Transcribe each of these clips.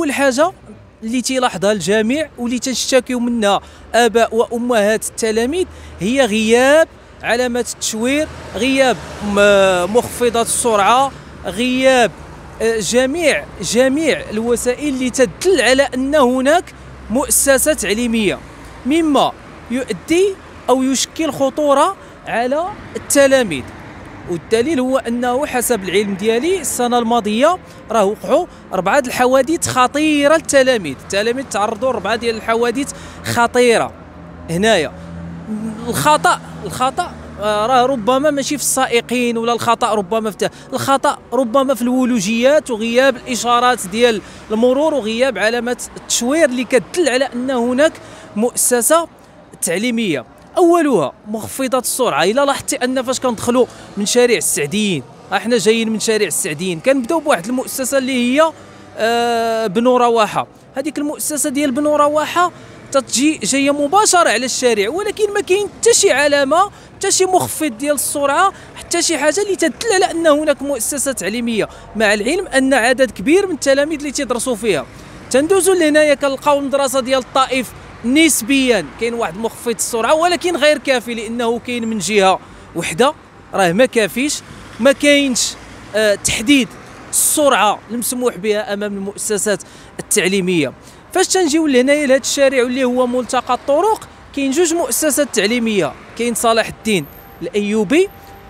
أول حاجة اللي تيلاحظها الجميع واللي تنشتكيو منها آباء وأمهات التلاميذ هي غياب علامات التشوير غياب مخفضات السرعة غياب آه، جميع جميع الوسائل اللي تدل على أن هناك مؤسسه تعليميه مما يؤدي أو يشكل خطورة على التلاميذ. والدليل هو أنه حسب العلم ديالي السنة الماضية راه وقعوا أربعة الحوادث خطيرة للتلاميذ. التلاميذ تعرضوا اربعه ديال الحوادث خطيرة. هنايا. الخطأ الخطأ آه، راه ربما ماشي في السائقين ولا الخطأ ربما في الخطأ ربما في الولوجيات وغياب الإشارات ديال المرور وغياب علامات التشوير اللي كتدل على أن هناك مؤسسة تعليمية. أولها مخفضات السرعة. إلا لاحظتي أن فاش كندخلوا من شارع السعديين إحنا جايين من شارع السعديين كنبداو بواحد المؤسسة اللي هي آه بنو رواحة. هذيك المؤسسة ديال بنو رواحة تتجي جاية مباشرة على الشارع ولكن ما كاين حتى شي علامة حتى شي مخفض ديال السرعة حتى شي حاجة اللي تدل على أن هناك مؤسسة تعليمية مع العلم أن عدد كبير من التلاميذ اللي تيدرسوا فيها. تندوزوا لهنايا كنلقاو المدرسة ديال الطائف نسبيا كاين واحد مخفض السرعة ولكن غير كافي لأنه كاين من جهة وحدة. راه ما كافيش. ما كاينش آه تحديد السرعة المسموح بها أمام المؤسسات التعليمية. فاش تنجيو لهنايا لهذا الشارع اللي هو ملتقى الطرق كاين جوج مؤسسات تعليمية. كاين صلاح الدين الأيوبي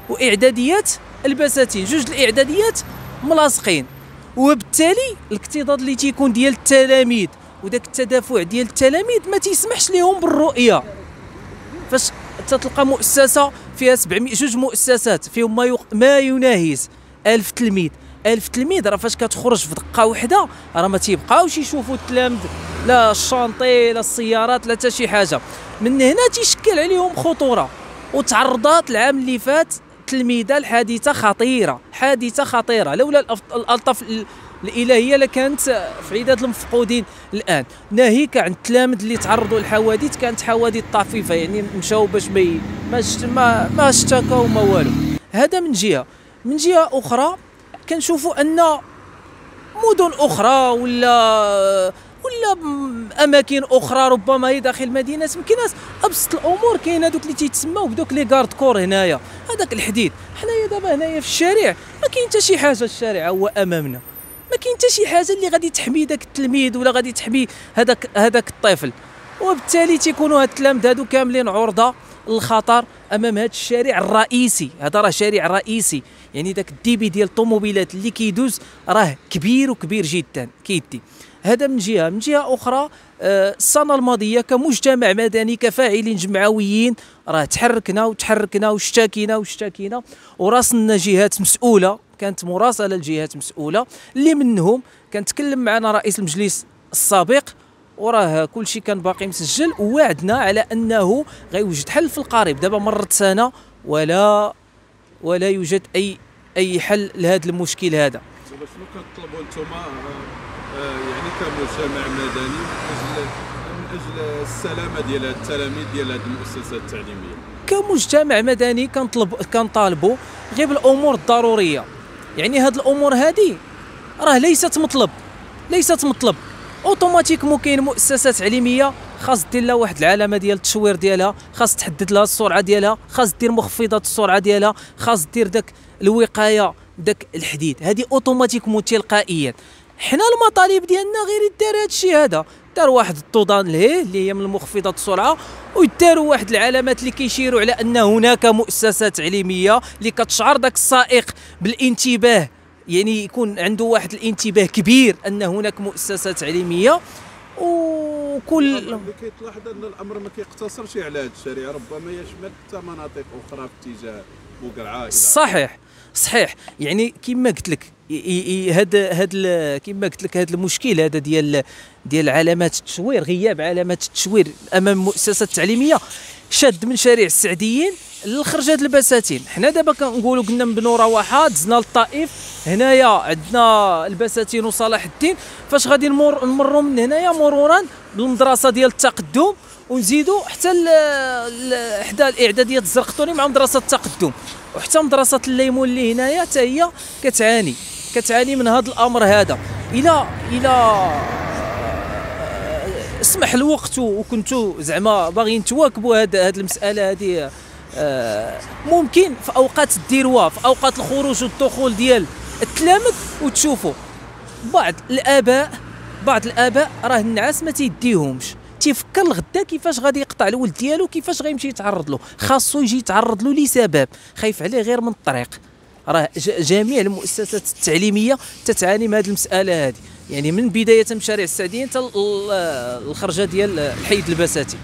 وإعداديات البساتين. جوج الإعداديات ملاصقين. وبالتالي الاكتظاظ اللي تيكون ديال التلاميذ. وداك التدافع ديال التلاميذ ما تيسمحش لهم بالرؤية. فاش تتلقى مؤسسة فيها 700 جوج مؤسسات فيهم ما. ما يناهز 1000 تلميذ. 1000 تلميذ راه فاش كتخرج في دقة واحدة راه ما تيبقاوش يشوفوا التلامذ لا الشانطي لا السيارات لا حتى شي حاجة. من هنا تيشكل عليهم خطورة. وتعرضات العام اللي فات تلميذة لحادثه خطيرة. حادثة خطيرة. لولا الالطف الإلهية لكانت في عداد المفقودين الآن. ناهيك عن التلامذ اللي تعرضوا للحوادث كانت حوادث طفيفة يعني مشاو باش ما ما ما اشتكوا ما والو. هذا من جهة. من جهة أخرى كنشوفوا أن مدن أخرى ولا ولا أماكن أخرى ربما هي داخل المدينة يمكن أبسط الأمور كاين هذوك اللي تيتسماو بدوك لي غارد كور هنايا. هذاك الحديد. حنايا دابا هنايا في الشارع. ما كاين حتى شي حاجة الشارع هو أمامنا. ما كاين حتى شي حاجة اللي غادي تحمي ذاك التلميذ ولا غادي تحمي هذاك هذاك الطفل. وبالتالي تيكونوا هاد التلامذ هادو كاملين عرضة للخطر أمام هذا الشارع الرئيسي. هذا راه شارع رئيسي. يعني ذاك الديبي ديال الطوموبيلات اللي كيدوز راه كبير وكبير جدا. كيدي. هذا من جهة. من جهة أخرى آه، السنة الماضية كمجتمع مدني كفاعلين جمعويين راه تحركنا وتحركنا واشتكينا واشتكينا. وراسلنا جهات مسؤولة. كانت مراسلة لجهات مسؤولة اللي منهم كان تكلم معنا رئيس المجلس السابق وراه كل شيء كان باقي مسجل ووعدنا على أنه غيوجد حل في القريب. دابا مرت سنة ولا ولا يوجد أي أي حل لهذا المشكل هذا. شنو كتطلبوا أنتم آه، يعني كمجتمع مدني من أجل من أجل السلامة ديال التلاميذ ديال هذه المؤسسات التعليمية. كمجتمع مدني كنطلب كنطالبوا غير بالأمور الضرورية. يعني هاد الأمور هذه راه ليست مطلب ليست مطلب. automatiquement كاين مؤسسات تعليميه خاص دير لها واحد العلامة ديال التشوير ديالها خاص تحدد لها السرعة ديالها خاص دير مخفضات السرعة ديالها خاص دير داك الوقاية داك الحديد. هذه automatiquement تلقائيا حنا المطالب ديالنا غير هذا الشيء هذا. دار واحد الطودان لهيه اللي هي من المخفضات السرعه وداروا واحد العلامات اللي كيشيروا على أن هناك مؤسسه تعليميه اللي كتشعر داك السائق بالانتباه. يعني يكون عنده واحد الانتباه كبير أن هناك مؤسسه تعليميه وكل اللي كيتلاحظ أن الأمر ما كيقتصرش على هذا الشارع ربما يشمل حتى مناطق أخرى في اتجاه بوقرعه صحيح. صحيح. يعني كما قلت لك هذا هذا كما قلت لك هذا المشكل هذا ديال ديال علامات التشوير غياب علامات التشوير أمام المؤسسات التعليمية. شاد من شارع السعديين للخرجات البساتين. حنا دابا كنقولوا قلنا بنو رواحه دزنا للطائف هنايا عندنا البساتين وصلاح الدين. فاش غادي نمر نمروا من هنايا مرورا بالمدرسة ديال التقدم ونزيدوا حتى حدا الاعداديه الزرقطوني مع مدرسة التقدم. وحتى مدرسة الليمون اللي هنايا حتى هي كتعاني. كتعاني من هذا الأمر هذا. إلى إلى سمح الوقت وكنتوا زعما باغيين تواكبوا هاد هاد المسألة هذه آه ممكن في أوقات ديروها في أوقات الخروج والدخول ديال التلامذ وتشوفوا. بعض الاباء بعض الآباء راه النعاس ما تيديهمش. تيفكر الغدا كيفاش غادي يقطع الولد ديالو كيفاش غيمشي يتعرض له. خاصو يجي يتعرض له لسبب. خايف عليه غير من الطريق. راه جميع المؤسسات التعليمية تتعاني من هذه المسألة هذه يعني من بداية مشاريع السعدية حتى الخرجة ديال الحيد البساتي